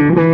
Mm-hmm.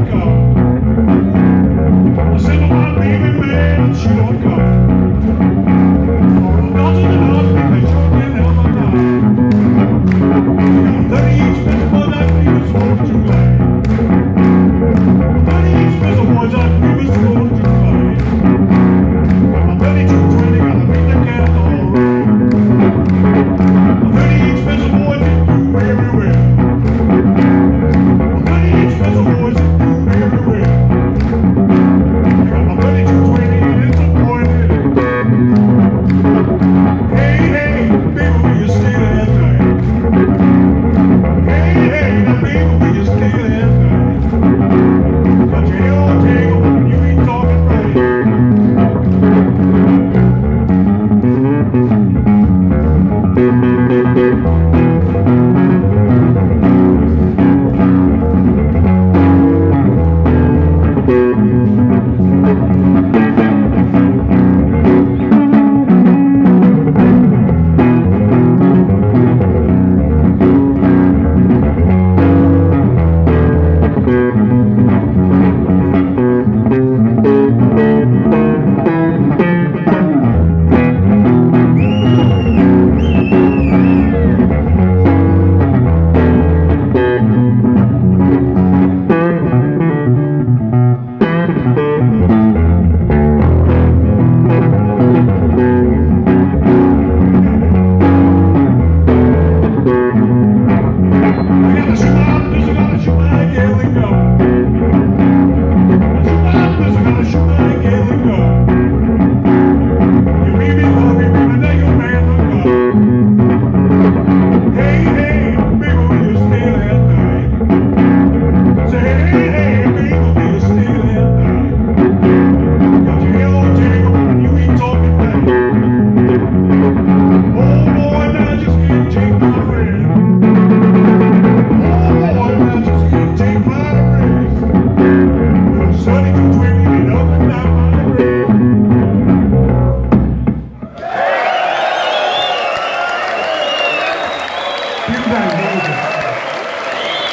of God.